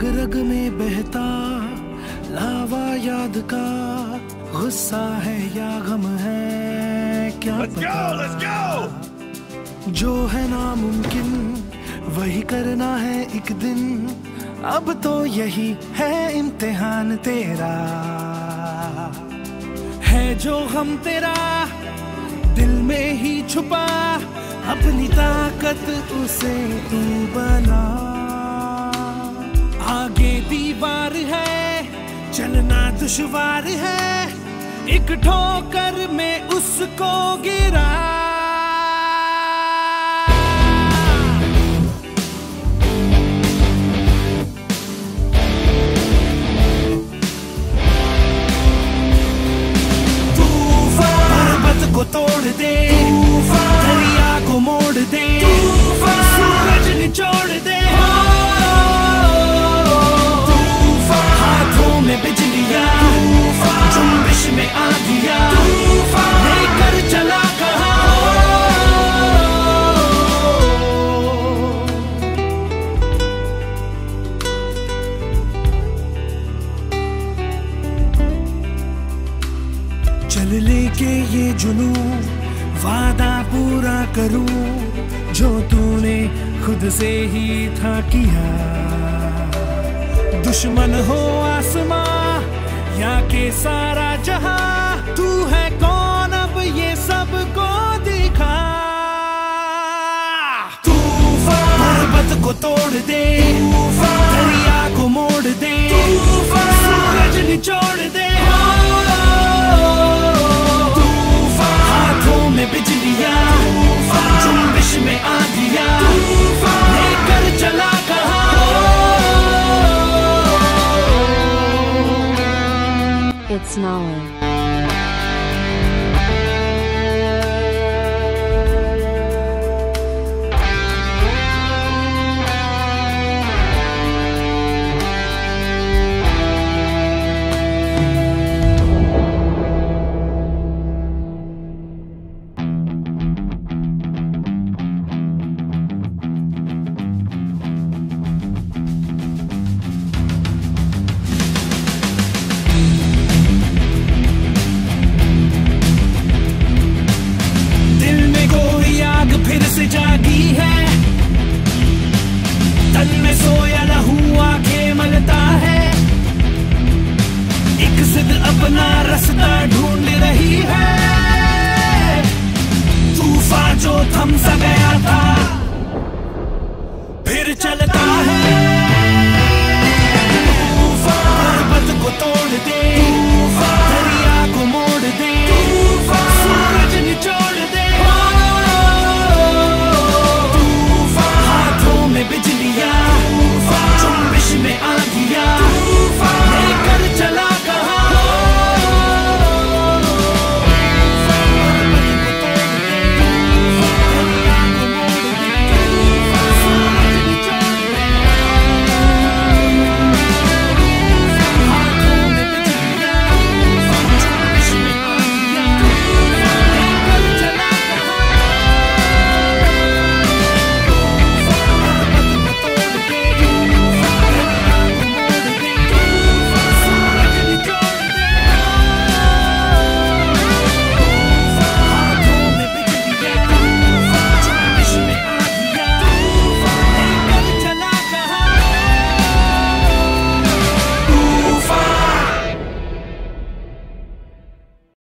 रग रग में बहता लावा याद का गुस्सा है या गम है क्या Let's go, let's go! जो है नामुमकिन वही करना है एक दिन। अब तो यही है इम्तिहान तेरा। है जो हम तेरा दिल में ही छुपा अपनी ताकत उसे तू बना। चलना दुश्वार है एक ठोकर में उसको गिरा। ये जुनू वादा पूरा करूँ, जो तूने खुद से ही था किया। दुश्मन हो आसमां, या के सारा जहाँ, तू है कौन अब ये सबको दिखा पर्वत को तोड़ दे। दरिया its knowledge. जिद अपना रास्ता ढूंढ रही है। तूफ़ान जो थम सा गया था, फिर चलता है।